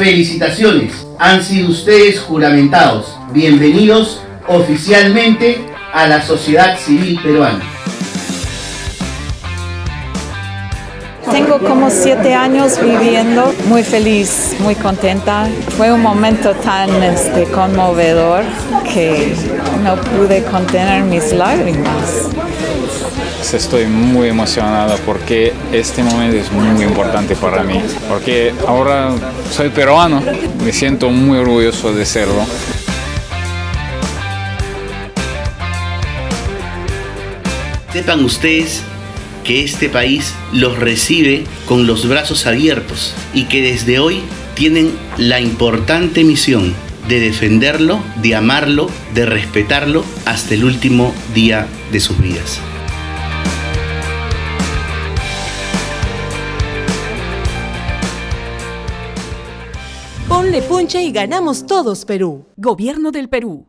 Felicitaciones, han sido ustedes juramentados. Bienvenidos oficialmente a la sociedad civil peruana. Tengo como siete años viviendo, muy feliz, muy contenta. Fue un momento tan este, conmovedor que no pude contener mis lágrimas. Estoy muy emocionada porque este momento es muy importante para mí, porque ahora soy peruano, me siento muy orgulloso de serlo. Sepan ustedes que este país los recibe con los brazos abiertos y que desde hoy tienen la importante misión de defenderlo, de amarlo, de respetarlo hasta el último día de sus vidas. Ponle punche y ganamos todos Perú. Gobierno del Perú.